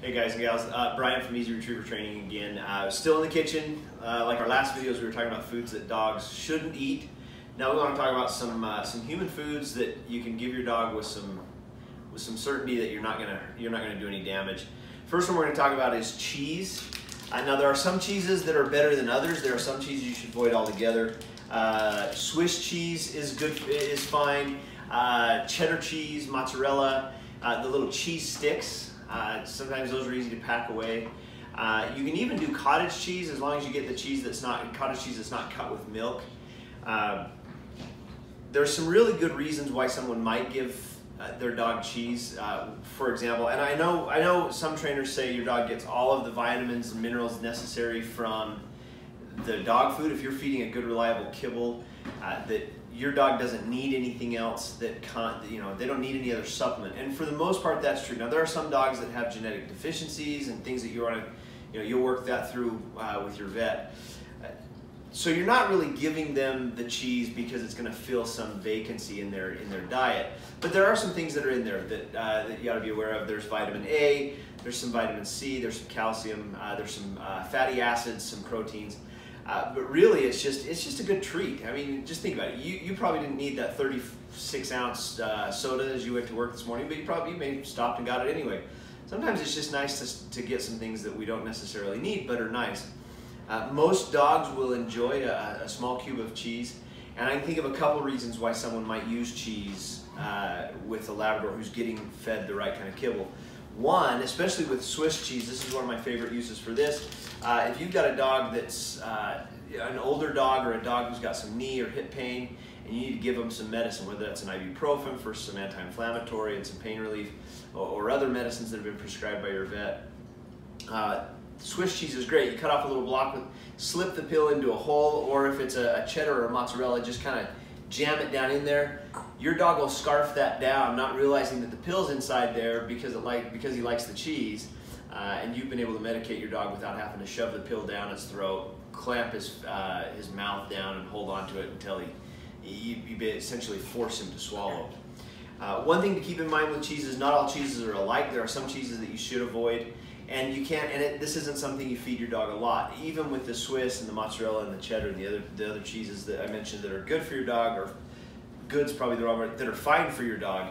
Hey guys and gals, uh, Brian from Easy Retriever Training again. Uh, still in the kitchen. Uh, like our last videos, we were talking about foods that dogs shouldn't eat. Now we want to talk about some uh, some human foods that you can give your dog with some with some certainty that you're not gonna you're not gonna do any damage. First one we're gonna talk about is cheese. Uh, now there are some cheeses that are better than others. There are some cheeses you should avoid altogether. Uh, Swiss cheese is good is fine. cheddar cheese, mozzarella, the little cheese sticks. Uh, sometimes those are easy to pack away. Uh, you can even do cottage cheese as long as you get the cheese that's not cottage cheese that's not cut with milk. Uh, there's some really good reasons why someone might give uh, their dog cheese, uh, for example. And I know I know some trainers say your dog gets all of the vitamins and minerals necessary from the dog food. If you're feeding a good, reliable kibble, uh, that your dog doesn't need anything else that con- you know they don't need any other supplement. And for the most part that's true. Now there are some dogs that have genetic deficiencies and things that you want to you know you'll work that through uh, with your vet. So you're not really giving them the cheese because it's going to fill some vacancy in their in their diet. But there are some things that are in there that, uh, that you got to be aware of. There's vitamin a there's some vitamin c there's some calcium uh, there's some uh, fatty acids some proteins uh, but really, it's just it's just a good treat. I mean, just think about it. You, you probably didn't need that 36 ounce uh, soda as you went to work this morning, but you probably you may have stopped and got it anyway. Sometimes it's just nice to, to get some things that we don't necessarily need, but are nice. Uh, most dogs will enjoy a, a, small cube of cheese, and I can think of a couple reasons why someone might use cheese uh, with a Labrador who's getting fed the right kind of kibble. One, especially with Swiss cheese, this is one of my favorite uses for this. Uh, if you've got a dog that's uh, an older dog or a dog who's got some knee or hip pain, and you need to give them some medicine, whether that's an ibuprofen for some anti-inflammatory and some pain relief, or, or, other medicines that have been prescribed by your vet. Uh, Swiss cheese is great. You cut off a little block, with, slip the pill into a hole, or if it's a, a cheddar or a mozzarella, just kind of jam it down in there. Your dog will scarf that down, not realizing that the pill's inside there because it like because he likes the cheese. Uh, and you've been able to medicate your dog without having to shove the pill down his throat, clamp his uh, his mouth down, and hold on to it until he you, you essentially force him to swallow. Uh, one thing to keep in mind with cheeses, not all cheeses are alike. There are some cheeses that you should avoid. And you can't, and it, this isn't something you feed your dog a lot. Even with the Swiss and the mozzarella and the cheddar and the other the other cheeses that I mentioned that are good for your dog, or good's probably the wrong word, that are fine for your dog,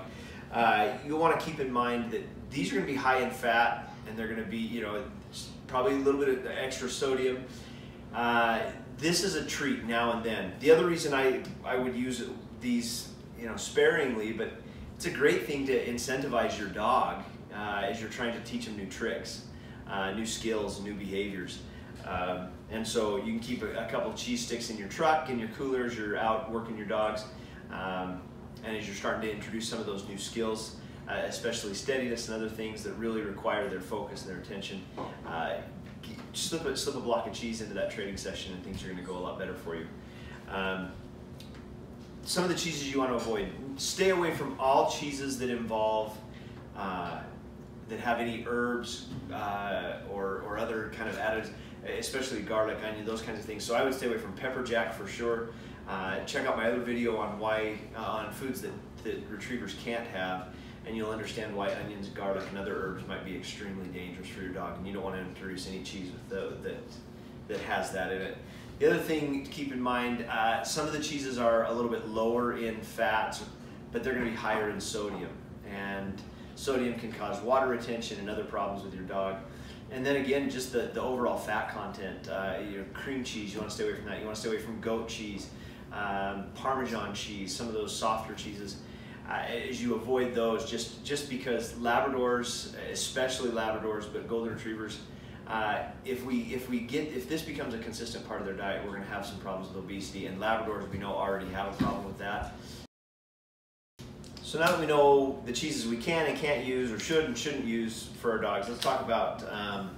uh, you want to keep in mind that these are going to be high in fat, and they're going to be, you know, probably a little bit of extra sodium. Uh, this is a treat now and then. The other reason I I would use these, you know, sparingly, but it's a great thing to incentivize your dog uh, as you're trying to teach them new tricks uh, new skills, new behaviors. Um, and so you can keep a, a, couple cheese sticks in your truck, in your coolers, you're out working your dogs. Um, and as you're starting to introduce some of those new skills, uh, especially steadiness and other things that really require their focus and their attention, uh, slip, a, slip a block of cheese into that training session and things are going to go a lot better for you. Um, some of the cheeses you want to avoid. Stay away from all cheeses that involve uh, that have any herbs uh, or, or other kind of additives, especially garlic, onion, those kinds of things. So I would stay away from pepper jack for sure. Uh, check out my other video on why uh, on foods that, that retrievers can't have, and you'll understand why onions, garlic, and other herbs might be extremely dangerous for your dog, and you don't want to introduce any cheese with the, that that has that in it. The other thing to keep in mind, uh, some of the cheeses are a little bit lower in fats, but they're going to be higher in sodium, and Sodium can cause water retention and other problems with your dog. And then again, just the, the overall fat content. Uh, your cream cheese, you want to stay away from that. You want to stay away from goat cheese, um, Parmesan cheese, some of those softer cheeses. Uh, as you avoid those, just just because Labradors, especially Labradors, but Golden Retrievers, uh, if we if we get if this becomes a consistent part of their diet, we're going to have some problems with obesity. And Labradors, we know already have a problem with that. So now that we know the cheeses we can and can't use or should and shouldn't use for our dogs, let's talk about um,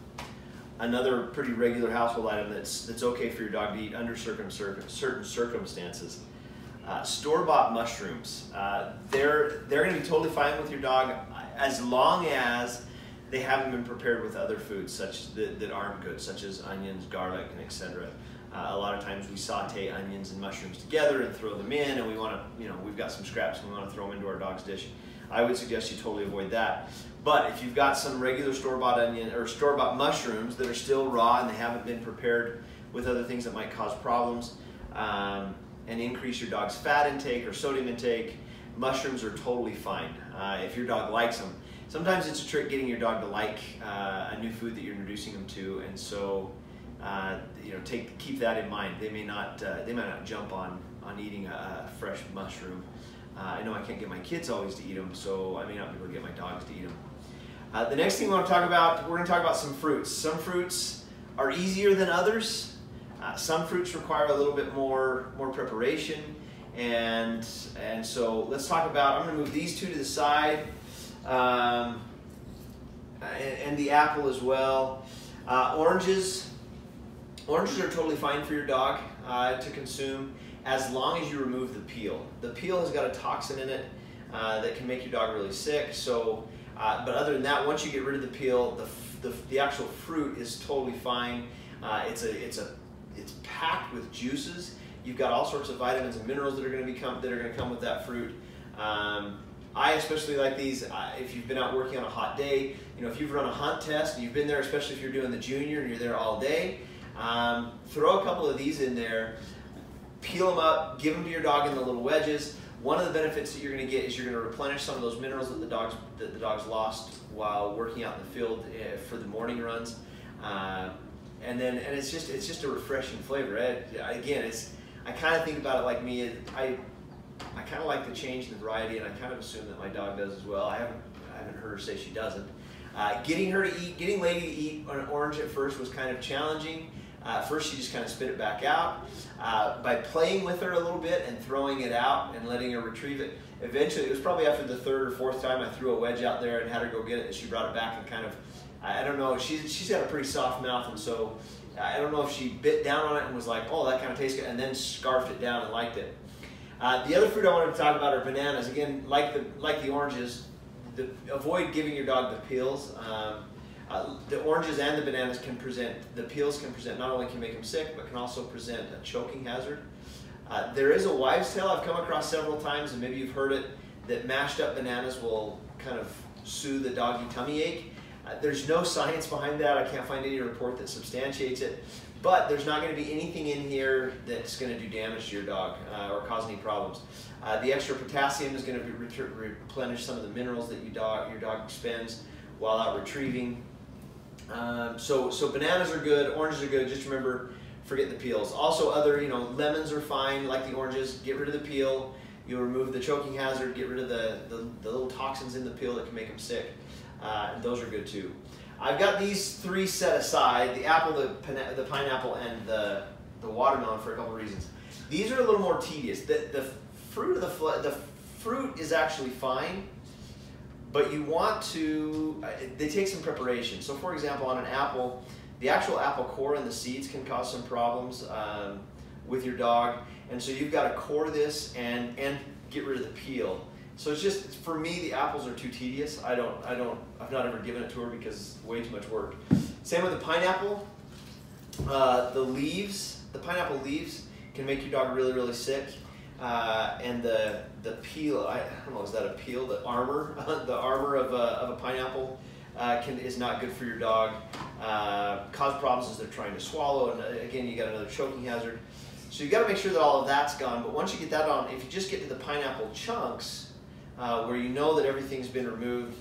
another pretty regular household item that's, that's okay for your dog to eat under certain circumstances. Uh, store-bought mushrooms. Uh, they're they're going to be totally fine with your dog as long as they haven't been prepared with other foods such that, that aren't good, such as onions, garlic, and etc. Uh, a lot of times we saute onions and mushrooms together and throw them in, and we want to, you know, we've got some scraps and we want to throw them into our dog's dish. I would suggest you totally avoid that. But if you've got some regular store-bought onion or store-bought mushrooms that are still raw and they haven't been prepared with other things that might cause problems um, and increase your dog's fat intake or sodium intake, mushrooms are totally fine uh, if your dog likes them. Sometimes it's a trick getting your dog to like uh, a new food that you're introducing them to, and so uh, you know take keep that in mind. They may not uh, they might not jump on on eating a, a fresh mushroom. Uh, I know I can't get my kids always to eat them, so I may not be able to get my dogs to eat them. Uh, the next thing we want to talk about, we're going to talk about some fruits. Some fruits are easier than others. Uh, some fruits require a little bit more, more preparation. And, and so let's talk about, I'm going to move these two to the side. Um, and, and, the apple as well. Uh, oranges, oranges are totally fine for your dog uh, to consume as long as you remove the peel. The peel has got a toxin in it uh, that can make your dog really sick. So uh, but other than that, once you get rid of the peel, the, the, the actual fruit is totally fine. Uh, it's a it's a it's packed with juices. You've got all sorts of vitamins and minerals that are going to become that are going to come with that fruit. Um, I especially like these uh, if you've been out working on a hot day. You know, if you've run a hunt test and you've been there, especially if you're doing the junior and you're there all day, um, throw a couple of these in there, peel them up, give them to your dog in the little wedges. One of the benefits that you're going to get is you're going to replenish some of those minerals that the dogs that the dogs lost while working out in the field uh, for the morning runs. Uh, and then and it's just it's just a refreshing flavor. I, again, it's I kind of think about it like me. I I kind of like the change in the variety, and I kind of assume that my dog does as well. I haven't I haven't heard her say she doesn't. Uh, getting her to eat, getting Lady to eat an orange at first was kind of challenging. Uh, first, she just kind of spit it back out. Uh, by playing with her a little bit and throwing it out and letting her retrieve it, eventually, it was probably after the third or fourth time I threw a wedge out there and had her go get it, and she brought it back and kind of, I don't know, she's, she's got a pretty soft mouth, and so I don't know if she bit down on it and was like, oh, that kind of tastes good, and then scarfed it down and liked it. Uh, the other fruit I wanted to talk about are bananas. Again, like the, like the oranges, the, avoid giving your dog the peels. Um, uh, the oranges and the bananas can present, the peels can present, not only can make them sick, but can also present a choking hazard. Uh, there is a wives' tale I've come across several times, and maybe you've heard it, that mashed up bananas will kind of soothe the doggy tummy ache. Uh, there's no science behind that. I can't find any report that substantiates it. But there's not going to be anything in here that's going to do damage to your dog uh, or cause any problems. Uh, the extra potassium is going to replenish some of the minerals that you dog, your dog expends while out retrieving. Um, so, so bananas are good, oranges are good. Just remember, forget the peels. Also, other, you know, lemons are fine, like the oranges. Get rid of the peel. You'll remove the choking hazard. Get rid of the, the, the little toxins in the peel that can make them sick. Uh, those are good too. I've got these three set aside: the apple, the, the pineapple, and the the watermelon for a couple reasons. These are a little more tedious. The, the fruit of the the fruit is actually fine but you want to, uh, they take some preparation. So for example, on an apple, the actual apple core and the seeds can cause some problems um, with your dog. And so you've got to core this and, and get rid of the peel. So it's just, for me, the apples are too tedious. I don't, I don't, I've not ever given it to her because it's way too much work. Same with the pineapple. Uh, the leaves, the pineapple leaves can make your dog really, really sick. Uh, and the the peel, I, don't know, is that a peel? The armor, the armor of a, of a pineapple uh, can, is not good for your dog. Uh, cause problems as they're trying to swallow, and uh, again, you got another choking hazard. So you got to make sure that all of that's gone. But once you get that on, if you just get to the pineapple chunks, uh, where you know that everything's been removed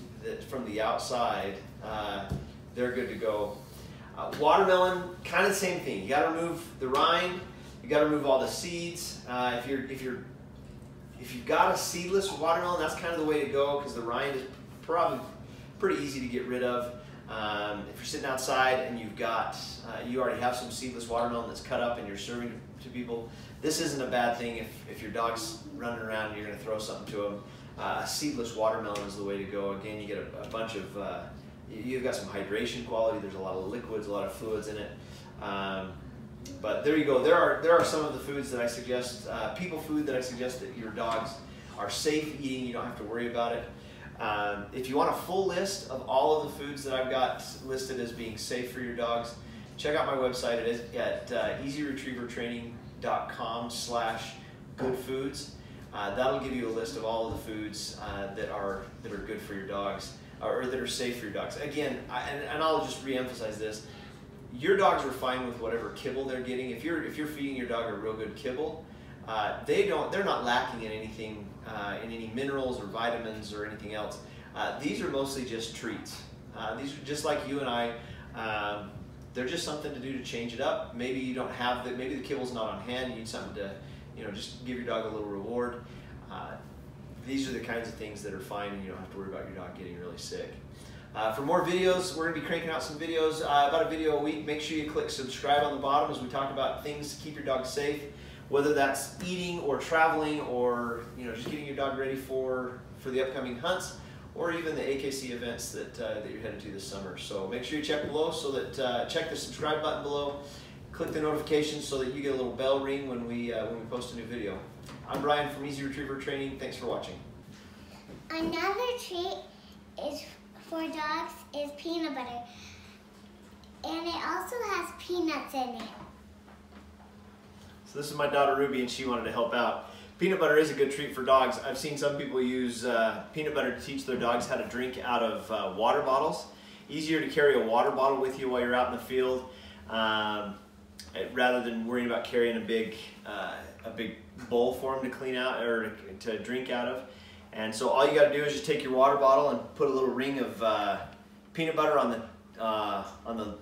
from the outside, uh, they're good to go. watermelon, kind of the same thing. You got to remove the rind you got to remove all the seeds. Uh, if you're if you're if you've got a seedless watermelon, that's kind of the way to go because the rind is probably pretty easy to get rid of. Um, if you're sitting outside and you've got uh, you already have some seedless watermelon that's cut up and you're serving to, people, this isn't a bad thing if, if your dog's running around and you're going to throw something to them. Uh, a seedless watermelon is the way to go. Again, you get a, a bunch of uh, you've got some hydration quality. There's a lot of liquids, a lot of fluids in it. Um, but there you go. There are there are some of the foods that I suggest, uh, people food that I suggest that your dogs are safe eating. You don't have to worry about it. Um, if you want a full list of all of the foods that I've got listed as being safe for your dogs, check out my website. It is at uh, easyretrievertraining.com slash good foods. Uh, that'll give you a list of all of the foods uh, that are that are good for your dogs. or that are safe for your dogs. Again, I, and, and I'll just re-emphasize this. Your dogs are fine with whatever kibble they're getting. If you're if you're feeding your dog a real good kibble, uh, they don't they're not lacking in anything uh, in any minerals or vitamins or anything else. Uh, these are mostly just treats. Uh, these are just like you and I. Um, they're just something to do to change it up. Maybe you don't have the maybe the kibble's not on hand. You need something to you know just give your dog a little reward. Uh, these are the kinds of things that are fine and you don't have to worry about your dog getting really sick. Uh, for more videos, we're going to be cranking out some videos, uh, about a video a week. Make sure you click subscribe on the bottom as we talk about things to keep your dog safe, whether that's eating or traveling or you know just getting your dog ready for, for the upcoming hunts or even the AKC events that, uh, that you're headed to this summer. So make sure you check below so that uh, check the subscribe button below, click the notifications so that you get a little bell ring when we, uh, when we post a new video. I'm Brian from Easy Retriever Training. Thanks for watching. Another treat is for dogs is peanut butter. And it also has peanuts in it. So this is my daughter Ruby and she wanted to help out. Peanut butter is a good treat for dogs. I've seen some people use uh, peanut butter to teach their dogs how to drink out of uh, water bottles. Easier to carry a water bottle with you while you're out in the field um, rather than worrying about carrying a big, uh, a big bowl for them to clean out or to drink out of. And so all you got to do is just take your water bottle and put a little ring of uh, peanut butter on the uh, on the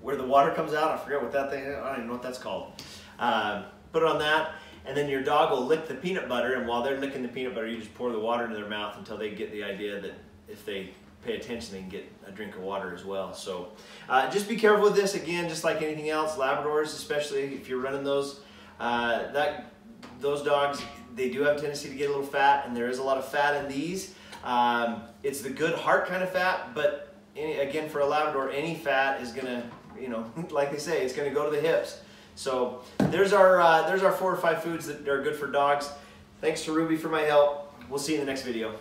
where the water comes out. I forget what that thing. I don't even know what that's called. Uh, put it on that, and then your dog will lick the peanut butter. And while they're licking the peanut butter, you just pour the water into their mouth until they get the idea that if they pay attention, they can get a drink of water as well. So uh, just be careful with this. Again, just like anything else, Labradors, especially if you're running those, uh, that those dogs they do have a tendency to get a little fat, and there is a lot of fat in these. Um, it's the good heart kind of fat, but any, again, for a Labrador, any fat is gonna, you know, like they say, it's gonna go to the hips. So there's our uh, there's our four or five foods that are good for dogs. Thanks to Ruby for my help. We'll see you in the next video.